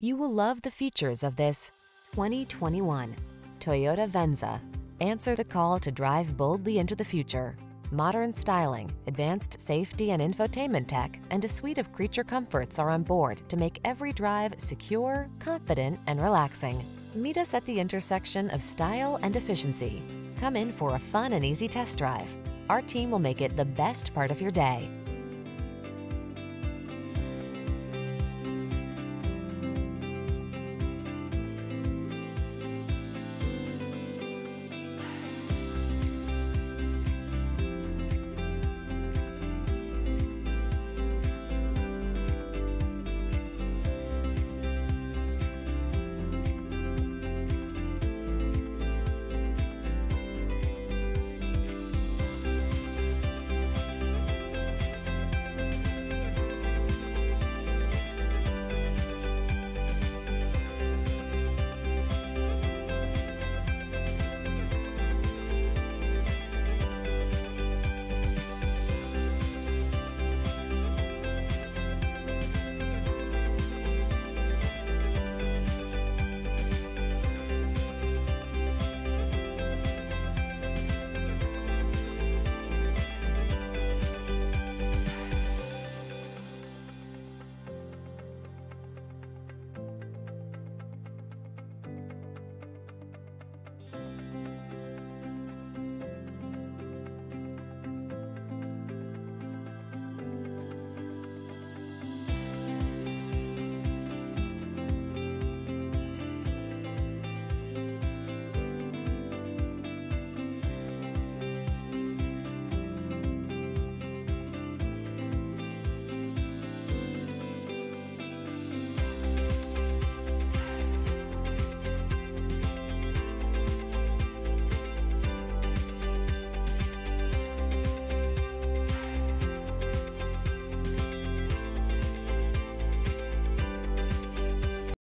You will love the features of this 2021 Toyota Venza. Answer the call to drive boldly into the future. Modern styling, advanced safety and infotainment tech, and a suite of creature comforts are on board to make every drive secure, confident, and relaxing. Meet us at the intersection of style and efficiency. Come in for a fun and easy test drive. Our team will make it the best part of your day.